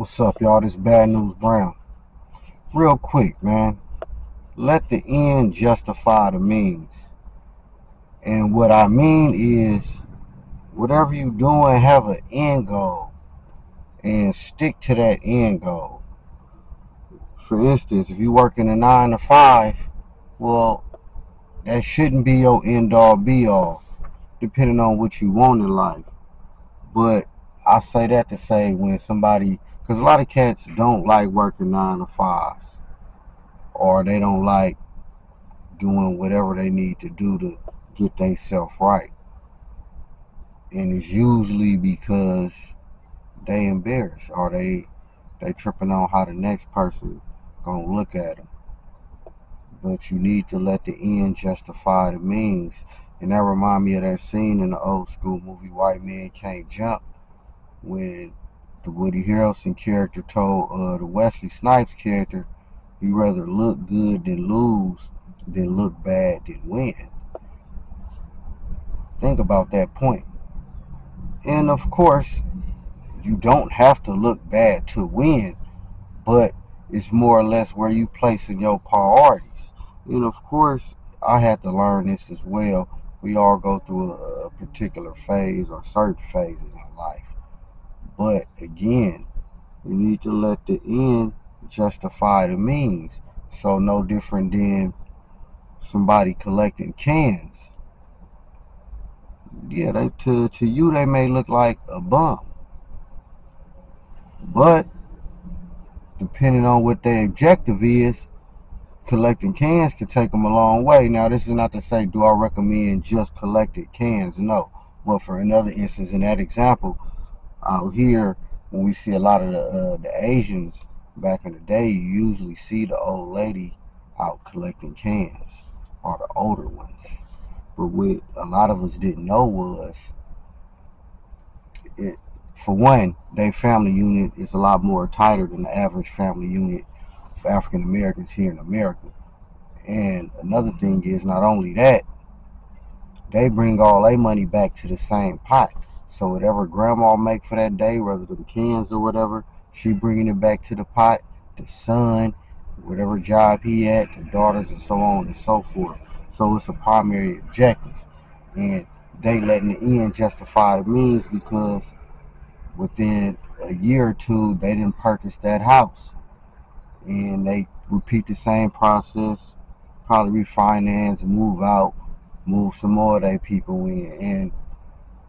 What's up, y'all? This Bad News Brown. Real quick, man. Let the end justify the means. And what I mean is, whatever you doing, have an end goal and stick to that end goal. For instance, if you work in a nine to five, well, that shouldn't be your end all be all, depending on what you want in life. But I say that to say when somebody because a lot of cats don't like working nine to fives, or they don't like doing whatever they need to do to get themselves right. And it's usually because they embarrassed or they they tripping on how the next person gonna look at them. But you need to let the end justify the means. And that remind me of that scene in the old school movie White Men Can't Jump when the Woody Harrelson character told uh, the Wesley Snipes character, you rather look good than lose than look bad than win. Think about that point. And of course, you don't have to look bad to win, but it's more or less where you place in your priorities. And of course, I had to learn this as well. We all go through a, a particular phase or certain phases in life. But again, you need to let the end justify the means. So no different than somebody collecting cans. Yeah, they, to to you they may look like a bum. But depending on what their objective is, collecting cans can take them a long way. Now, this is not to say do I recommend just collected cans. No. But for another instance, in that example, out here when we see a lot of the, uh, the Asians back in the day, you usually see the old lady out collecting cans or the older ones. But what a lot of us didn't know was, it, for one, their family unit is a lot more tighter than the average family unit for African Americans here in America. And another thing is, not only that, they bring all their money back to the same pot. So whatever grandma make for that day, whether the cans or whatever, she bringing it back to the pot. The son, whatever job he at, the daughters, and so on and so forth. So it's a primary objective, and they letting the end justify the means because within a year or two they didn't purchase that house, and they repeat the same process, probably refinance, move out, move some more of their people in, and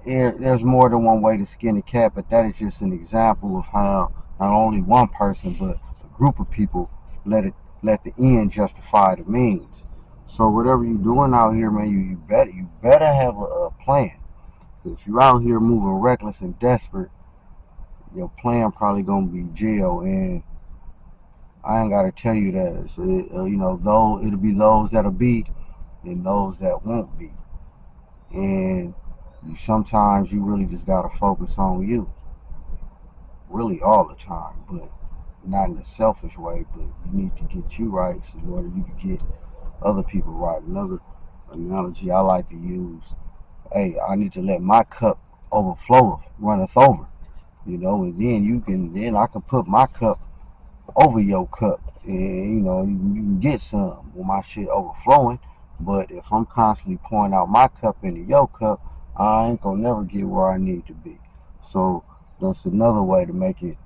there's more than one way to skin a cat, but that is just an example of how not only one person but a group of people let it let the end justify the means. So whatever you're doing out here, man, you, you better you better have a, a plan. If you're out here moving reckless and desperate, your plan probably gonna be jail. And I ain't gotta tell you that. It's, uh, you know, though it'll be those that'll be, and those that won't be. And sometimes you really just gotta focus on you. Really all the time, but not in a selfish way, but you need to get you right so in order you can get other people right. Another analogy I like to use, hey, I need to let my cup overflow, runneth over. You know, and then you can then I can put my cup over your cup. And you know, you, you can get some with my shit overflowing. But if I'm constantly pouring out my cup into your cup, I ain't gonna never get where I need to be. So that's another way to make it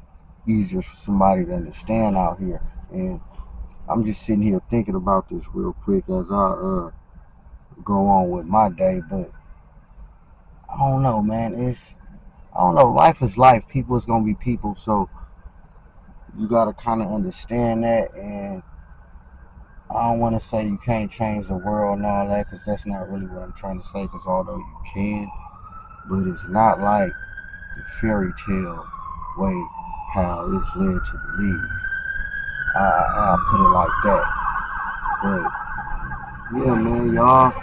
easier for somebody to understand out here. And I'm just sitting here thinking about this real quick as I uh, go on with my day. But I don't know, man. It's I don't know. Life is life. People is gonna be people. So you gotta kind of understand that and I don't want to say you can't change the world and all that because that's not really what I'm trying to say. Because although you can, but it's not like the fairy tale way how it's led to believe. I, I put it like that. But yeah, man, y'all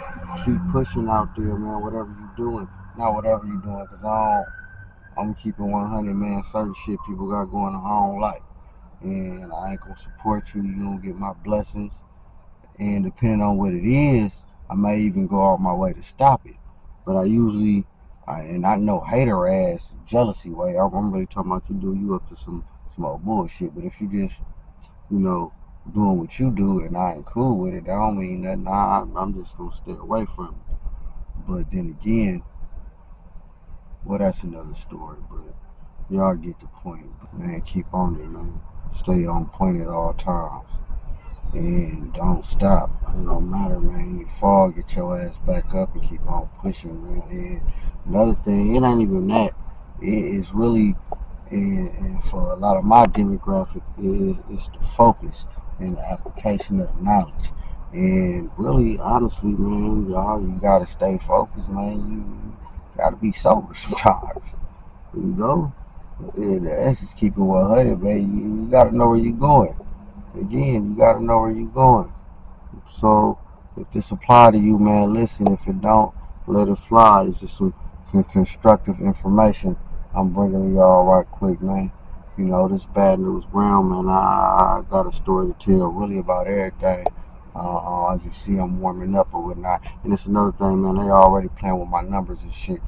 keep pushing out there, man. Whatever you're doing, not whatever you're doing, because I don't. I'm keeping 100, man. Certain shit people got going on, I don't like, and I ain't gonna support you. You don't get my blessings and depending on what it is, I may even go out my way to stop it. But I usually, I, and I know hater ass jealousy way. I'm really talking about you do you up to some some old bullshit. But if you just, you know, doing what you do and I ain't cool with it, that don't mean nothing. I, I'm just gonna stay away from it. But then again, well, that's another story. But y'all get the point. Man, keep on it, man. Stay on point at all times. And don't stop. It don't matter, man. You fall, get your ass back up and keep on pushing, man. And another thing, it ain't even that. It is really, and, and for a lot of my demographic, is is the focus and the application of the knowledge. And really, honestly, man, y'all, you gotta stay focused, man. You gotta be sober sometimes. You know? And that's just keep it 100, man. You, you gotta know where you're going. Again, you gotta know where you're going. So, if this apply to you, man, listen. If it don't, let it fly. It's just some constructive information I'm bringing to y'all right quick, man. You know, this Bad News Brown, man. I, I got a story to tell, really about everything. Uh, uh, as you see, I'm warming up or whatnot. And it's another thing, man. They already playing with my numbers and shit.